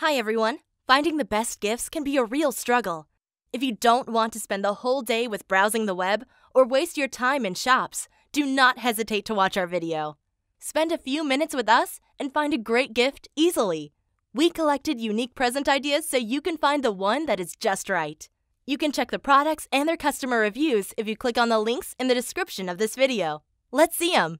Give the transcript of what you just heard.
Hi everyone! Finding the best gifts can be a real struggle. If you don't want to spend the whole day with browsing the web or waste your time in shops, do not hesitate to watch our video. Spend a few minutes with us and find a great gift easily. We collected unique present ideas so you can find the one that is just right. You can check the products and their customer reviews if you click on the links in the description of this video. Let's see them!